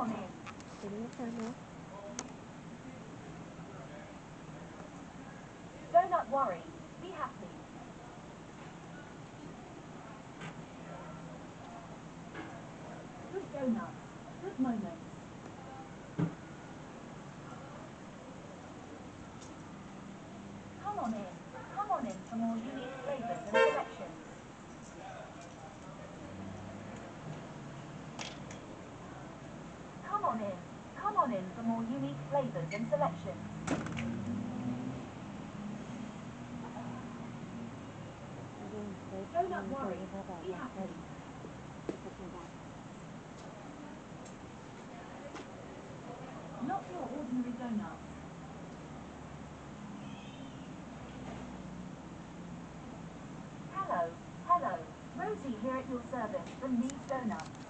Do not worry. Be happy. Good donuts. Good moment. Come in for more unique flavors and selections. Do not worry. Be happy. Not your ordinary donuts. Hello, hello. Rosie here at your service from Needs Donuts.